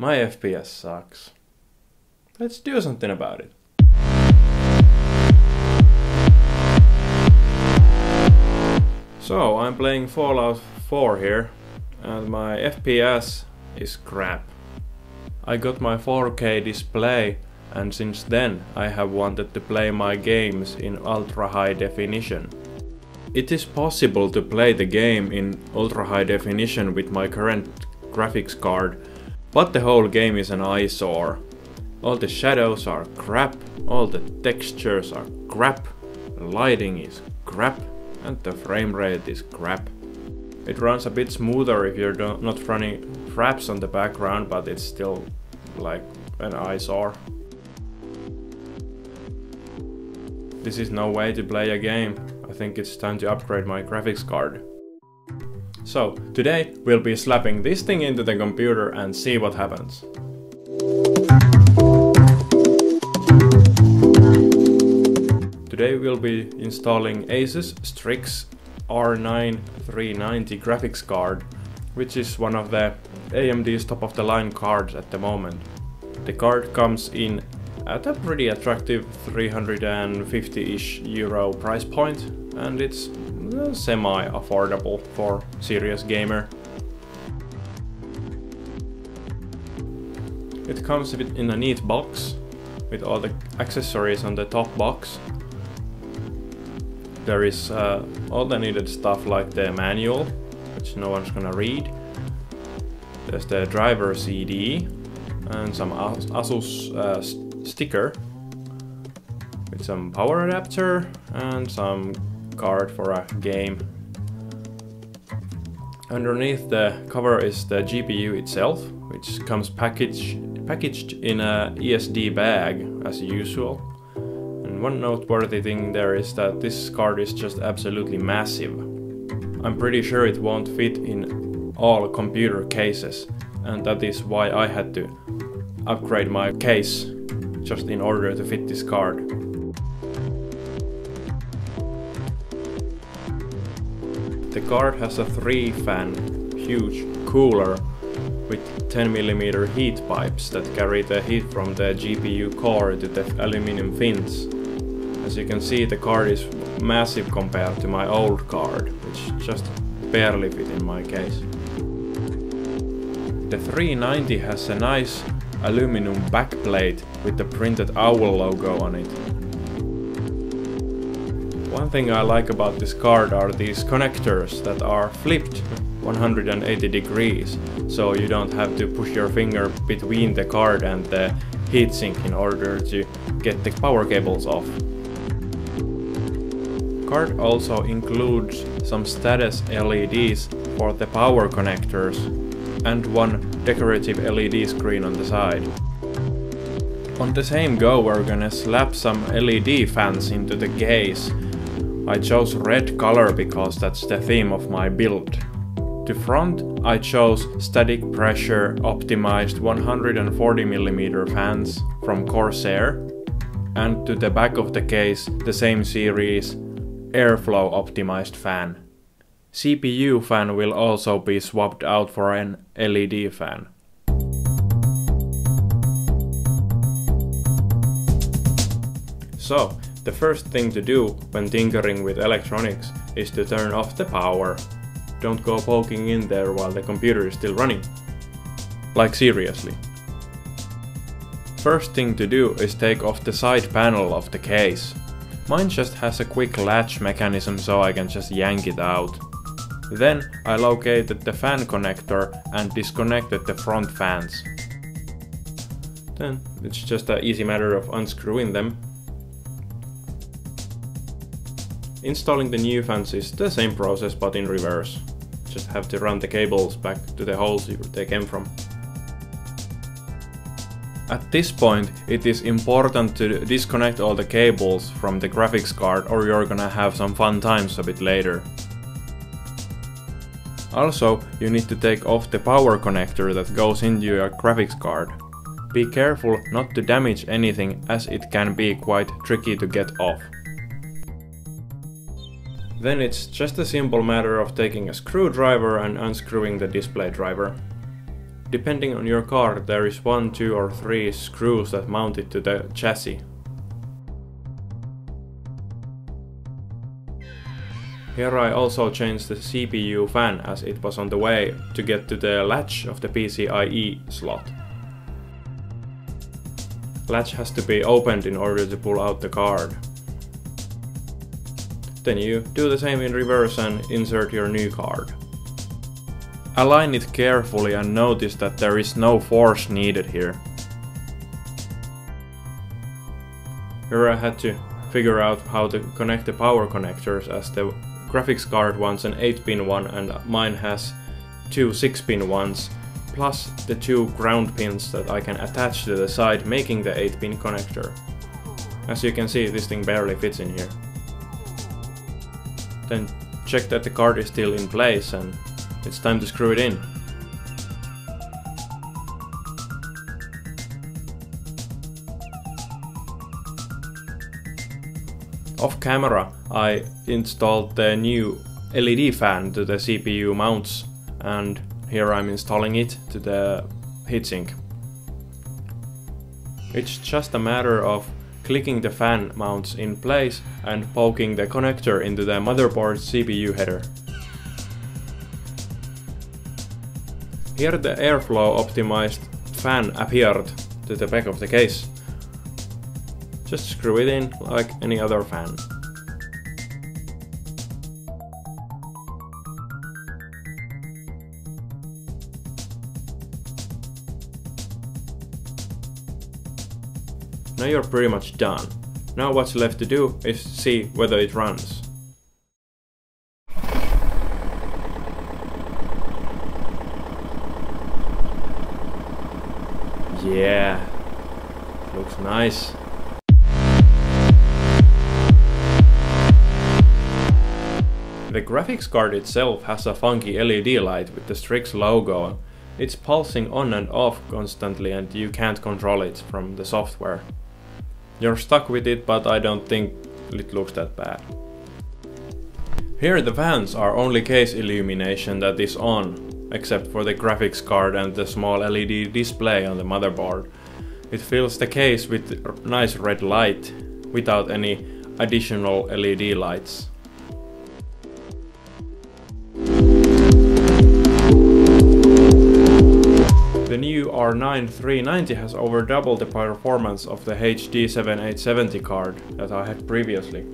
My FPS sucks. Let's do something about it. So, I'm playing Fallout 4 here, and my FPS is crap. I got my 4K display, and since then I have wanted to play my games in ultra high definition. It is possible to play the game in ultra high definition with my current graphics card, but the whole game is an eyesore. All the shadows are crap, all the textures are crap, lighting is crap, and the frame rate is crap. It runs a bit smoother if you're not running fraps on the background, but it's still like an eyesore. This is no way to play a game. I think it's time to upgrade my graphics card. So, today we'll be slapping this thing into the computer and see what happens. Today we'll be installing Asus Strix R9 390 graphics card, which is one of the AMD's top of the line cards at the moment. The card comes in at a pretty attractive 350-ish euro price point and it's semi-affordable for serious gamer. It comes in a neat box with all the accessories on the top box. There is uh, all the needed stuff like the manual, which no one's gonna read. There's the driver CD and some Asus uh, sticker with some power adapter and some card for a game. Underneath the cover is the GPU itself, which comes packaged, packaged in a ESD bag as usual. And one noteworthy thing there is that this card is just absolutely massive. I'm pretty sure it won't fit in all computer cases, and that is why I had to upgrade my case just in order to fit this card. Card has a 3 fan huge cooler with 10mm heat pipes that carry the heat from the GPU core to the aluminum fins. As you can see the card is massive compared to my old card, which just barely fit in my case. The 390 has a nice aluminum backplate with the printed owl logo on it. One thing I like about this card are these connectors that are flipped 180 degrees, so you don't have to push your finger between the card and the heatsink in order to get the power cables off. Card also includes some status LEDs for the power connectors and one decorative LED screen on the side. On the same go we're gonna slap some LED fans into the case. I chose red color because that's the theme of my build. To front I chose static pressure optimized 140mm fans from Corsair and to the back of the case the same series airflow optimized fan. CPU fan will also be swapped out for an LED fan. So, the first thing to do when tinkering with electronics is to turn off the power. Don't go poking in there while the computer is still running. Like seriously. First thing to do is take off the side panel of the case. Mine just has a quick latch mechanism so I can just yank it out. Then I located the fan connector and disconnected the front fans. Then it's just an easy matter of unscrewing them. Installing the new fans is the same process but in reverse. Just have to run the cables back to the holes they came from. At this point, it is important to disconnect all the cables from the graphics card or you're gonna have some fun times a bit later. Also, you need to take off the power connector that goes into your graphics card. Be careful not to damage anything as it can be quite tricky to get off. Then it's just a simple matter of taking a screwdriver and unscrewing the display driver. Depending on your card, there is one, two or three screws that mount it to the chassis. Here I also changed the CPU fan as it was on the way to get to the latch of the PCIe slot. Latch has to be opened in order to pull out the card. Then you do the same in reverse and insert your new card. Align it carefully and notice that there is no force needed here. Here I had to figure out how to connect the power connectors as the graphics card wants an 8-pin one and mine has two 6-pin ones plus the two ground pins that I can attach to the side making the 8-pin connector. As you can see this thing barely fits in here. Then check that the card is still in place and it's time to screw it in. Off camera, I installed the new LED fan to the CPU mounts and here I'm installing it to the heatsink. It's just a matter of clicking the fan mounts in place and poking the connector into the motherboard CPU header. Here the airflow optimized fan appeared to the back of the case. Just screw it in like any other fan. Now you're pretty much done. Now what's left to do is see whether it runs. Yeah, looks nice. The graphics card itself has a funky LED light with the Strix logo. It's pulsing on and off constantly and you can't control it from the software. You're stuck with it, but I don't think it looks that bad. Here the fans are only case illumination that is on, except for the graphics card and the small LED display on the motherboard. It fills the case with nice red light, without any additional LED lights. The new R9 390 has over double the performance of the HD 7870 card that I had previously.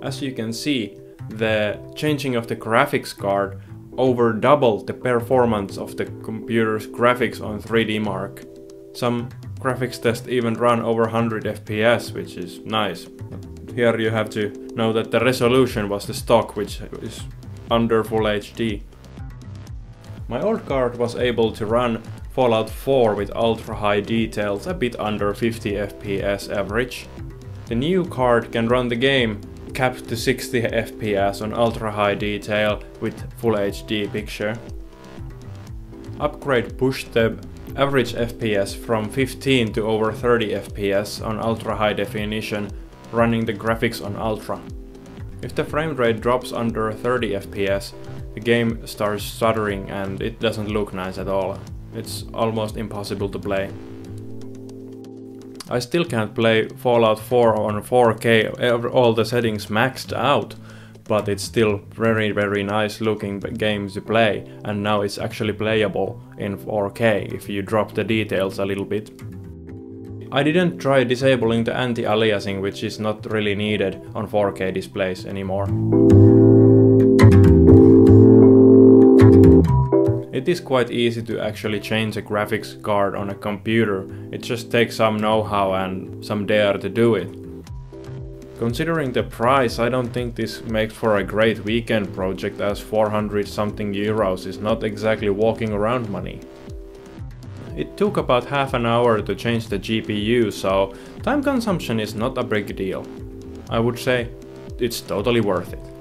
As you can see, the changing of the graphics card over double the performance of the computer's graphics on 3D Mark. Some graphics tests even run over 100 FPS, which is nice. Here you have to know that the resolution was the stock, which is under Full HD. My old card was able to run Fallout 4 with ultra high details, a bit under 50 FPS average. The new card can run the game capped to 60 FPS on ultra high detail with Full HD picture. Upgrade pushed the average FPS from 15 to over 30 FPS on ultra high definition running the graphics on ultra. If the frame rate drops under 30 FPS, the game starts stuttering and it doesn't look nice at all. It's almost impossible to play. I still can't play Fallout 4 on 4K, all the settings maxed out, but it's still very very nice looking game to play and now it's actually playable in 4K if you drop the details a little bit. I didn't try disabling the anti-aliasing which is not really needed on 4K displays anymore. It is quite easy to actually change a graphics card on a computer, it just takes some know-how and some dare to do it. Considering the price, I don't think this makes for a great weekend project as 400 something euros is not exactly walking around money. It took about half an hour to change the GPU, so time consumption is not a big deal. I would say it's totally worth it.